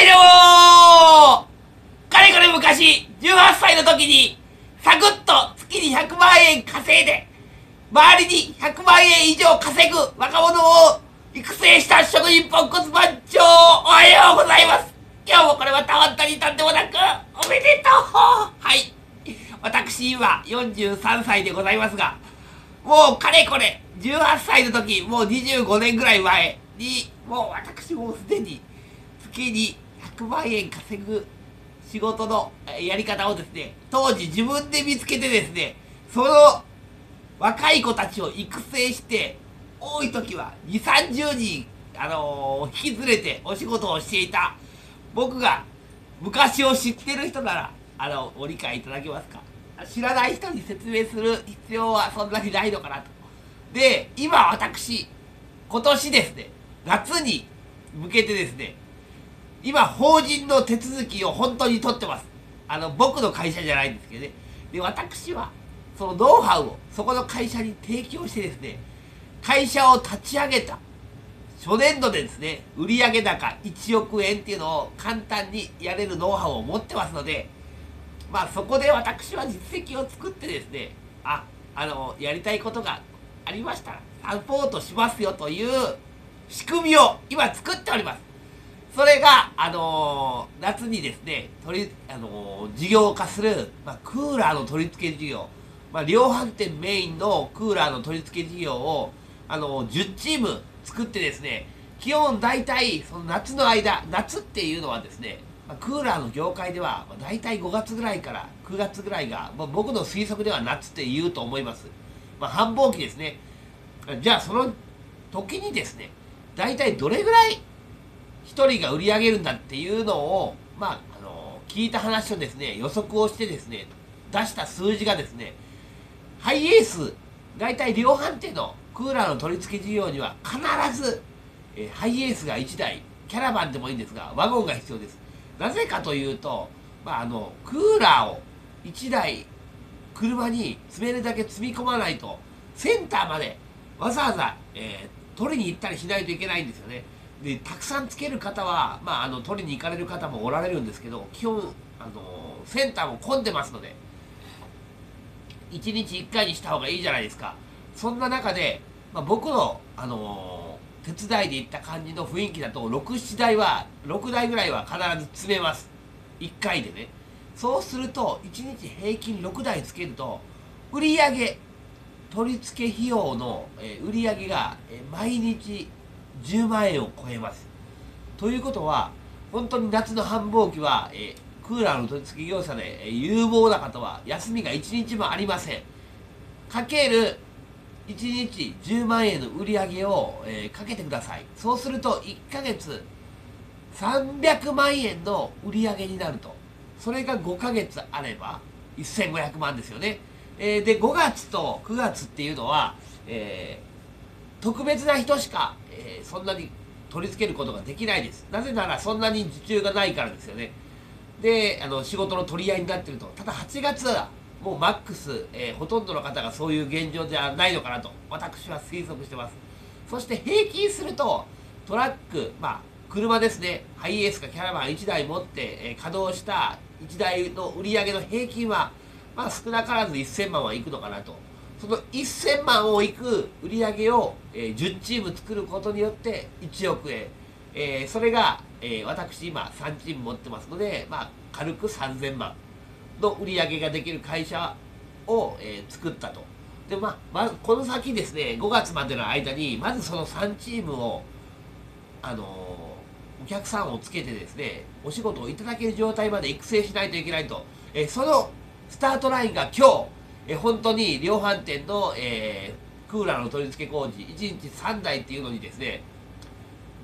はいどうもかれこれ昔18歳の時にサクッと月に100万円稼いで周りに100万円以上稼ぐ若者を育成した職人ポンコツ番長おはようございます。今日もこれはたまったりたんでもなくおめでとう。はい。私今43歳でございますがもうかれこれ18歳の時もう25年ぐらい前にもう私もうすでに月に100万円稼ぐ仕事のやり方をですね当時自分で見つけてですねその若い子たちを育成して多い時は2 3 0人、あのー引き連れてお仕事をしていた。僕が昔を知ってる人ならあのご理解いただけますか？知らない人に説明する必要はそんなにないのかなと。で今私今年ですね夏に向けてですね今法人の手続きを本当に取ってます。あの僕の会社じゃないんですけどね。で私はそのノウハウをそこの会社に提供してですね会社を立ち上げた初年度でですね売上高1億円っていうのを簡単にやれるノウハウを持ってますのでまあそこで私は実績を作ってですねああのやりたいことがありましたらサポートしますよという仕組みを今作っております。それが、あのー夏にですね取り、あのー事業化する、まあ、クーラーの取り付け事業、まあ、量販店メインのクーラーの取り付け事業を、あのー10チーム作ってですね基本大体その夏の間夏っていうのはですね、まあ、クーラーの業界では、まあ、大体5月ぐらいから9月ぐらいが、まあ、僕の推測では夏って言うと思います、まあ、繁忙期ですね。じゃあその時にですね大体どれぐらい一人が売り上げるんだっていうのを、まあ、あの聞いた話をですね予測をしてですね出した数字がですねハイエース大体量販店のクーラーの取り付け事業には必ず、えハイエースが1台キャラバンでもいいんですがワゴンが必要です。なぜかというと、まあ、あのクーラーを1台車に詰めるだけ積み込まないとセンターまでわざわざ、えー取りに行ったりしないといけないんですよね。でたくさんつける方は、まあ、あの取りに行かれる方もおられるんですけど基本あのセンターも混んでますので1日1回にした方がいいじゃないですか。そんな中で、まあ、僕の、あの手伝いで行った感じの雰囲気だと67台は6台ぐらいは必ず詰めます。1回でね。そうすると1日平均6台つけると売上取り付け費用の、えー売上が、え毎日10万円を超えます。ということは本当に夏の繁忙期は、えークーラーの取り付け業者で、えー有望な方は休みが1日もありません。かける1日10万円の売り上げを、えーかけてください。そうすると1ヶ月300万円の売り上げになると。それが5ヶ月あれば1500万ですよね、えーで5月と9月っていうのは、えー特別な人しか、えーそんなに取り付けることができないです。なぜならそんなに受注がないからですよね。であの仕事の取り合いになってると。ただ8月はもうマックス、えーほとんどの方がそういう現状じゃないのかなと。私は推測してます。そして平均するとトラックまあ車ですね。ハイエースかキャラバン1台持って、えー稼働した1台の売り上げの平均はまあ少なからず1000万はいくのかなと。その1000万をいく売り上げを、えー10チーム作ることによって1億円、えーそれが、えー私今3チーム持ってますので、まあ、軽く3000万の売り上げができる会社を、え作ったと。でまあ、まずこの先ですね5月までの間にまずその3チームをあのお客さんをつけてですねお仕事をいただける状態まで育成しないといけないと、えそのスタートラインが今日、え本当に量販店の、えークーラーの取り付け工事1日3台っていうのにですね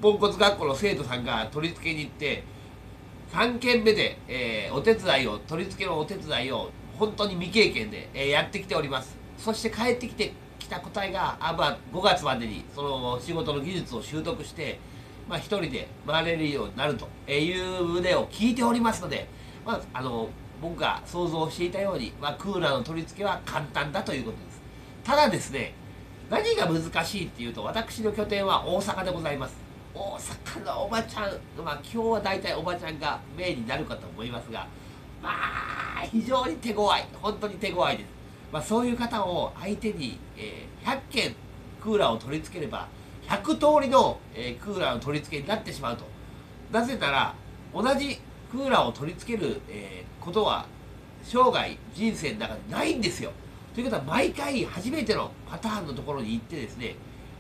ポンコツ学校の生徒さんが取り付けに行って3件目で、えーお手伝いを取り付けのお手伝いを本当に未経験で、えーやってきております。そして帰ってきてきた答えがあ、まあ、5月までにその仕事の技術を習得して、まあ、一人で回れるようになるという旨を聞いておりますので、まあ、あの僕が想像していたように、まあ、クーラーの取り付けは簡単だということです。ただですね何が難しいっていうと私の拠点は大阪でございます。大阪のおばちゃんまあ今日は大体おばちゃんがメインになるかと思いますがまあ非常に手強い本当に手強いです、まあ、そういう方を相手に、えー、100件クーラーを取り付ければ100通りの、えー、クーラーの取り付けになってしまうと。なぜなら同じクーラーを取り付ける、えー、ことは生涯人生の中でないんですよ。ということは毎回初めてのパターンのところに行ってですね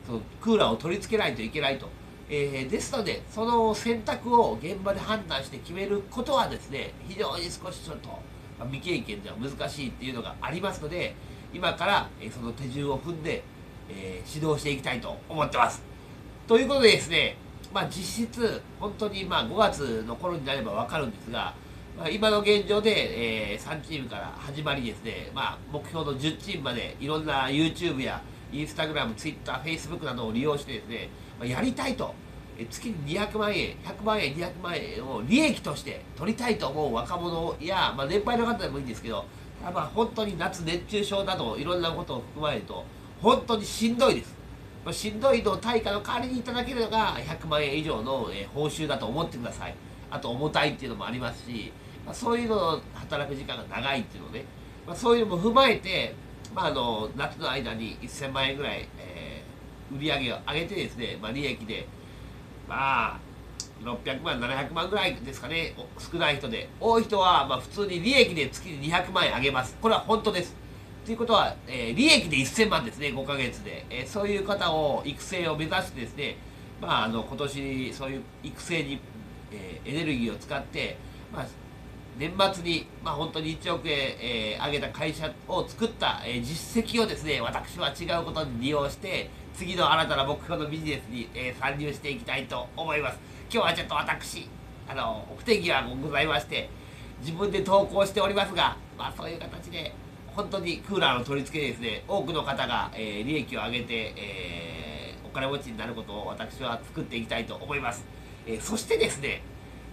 そのクーラーを取り付けないといけないと、えー、ですのでその選択を現場で判断して決めることはですね非常に少しちょっと、まあ、未経験では難しいっていうのがありますので今から、えー、その手順を踏んで、え、指導していきたいと思ってます。ということでですねまあ実質本当にまあ5月の頃になれば分かるんですがまあ、今の現状で、えー、3チームから始まりですね、まあ、目標の10チームまでいろんな YouTube や Instagram、Twitter、Facebook などを利用してですね、まあ、やりたいと、え月に200万円、100万円、200万円を利益として取りたいと思う若者や、まあ、年配の方でもいいんですけど、まあ、本当に夏熱中症などいろんなことを含まれると本当にしんどいです。まあ、しんどいの対価の代わりにいただけるのが100万円以上の、え、報酬だと思ってください。あと重たいっていうのもありますし、まあ、そういうのの働く時間が長いっていうのね、まあ、そういうのも踏まえて、まあ、あの夏の間に1000万円ぐらい、えー、売り上げを上げてですね、ま、利益でまあ600万700万ぐらいですかね。少ない人で。多い人はま普通に利益で月に200万円上げます。これは本当です。ということは、えー、利益で1000万ですね5ヶ月で、えー、そういう方を育成を目指してですねまああの今年そういう育成に、えー、エネルギーを使ってまあ年末に、まあ、本当に1億円、えー、上げた会社を作った、えー、実績をですね私は違うことに利用して次の新たな目標のビジネスに、えー、参入していきたいと思います。今日はちょっと私あの不手際もございまして自分で投稿しておりますが、まあ、そういう形で本当にクーラーの取り付けでですね。多くの方が、え利益を上げて、えお金持ちになることを私は作っていきたいと思います、えそしてですね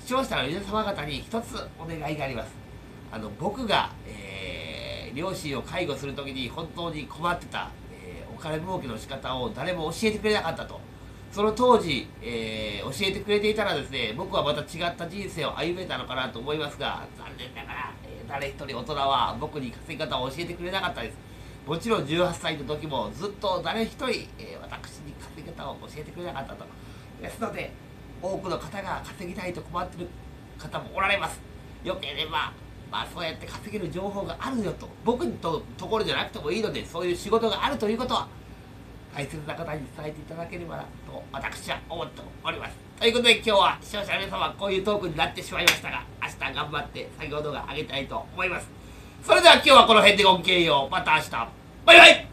視聴者の皆様方に一つお願いがあります。あの僕が、えー、両親を介護する時に本当に困ってた、え、お金儲けの仕方を誰も教えてくれなかったと。その当時、えー、教えてくれていたらですね僕はまた違った人生を歩めたのかなと思いますが残念ながら、誰一人大人は僕に稼ぎ方を教えてくれなかったです。もちろん18歳の時もずっと誰一人、え私に稼ぎ方を教えてくれなかったと。ですので多くの方が稼ぎたいと困ってる方もおられます。よければまあそうやって稼げる情報があるよと。僕のとところじゃなくてもいいのでそういう仕事があるということは大切な方に伝えていただければなと私は思っております。ということで今日は視聴者の皆様こういうトークになってしまいましたがた頑張って先ほどが上げたいと思います。それでは今日はこの辺でごきげんよう。また明日。バイバイ。